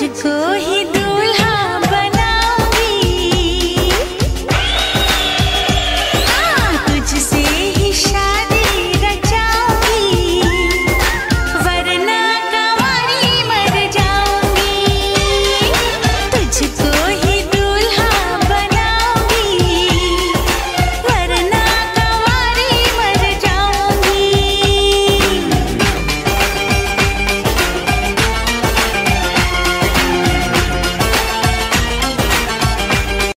मुझको ही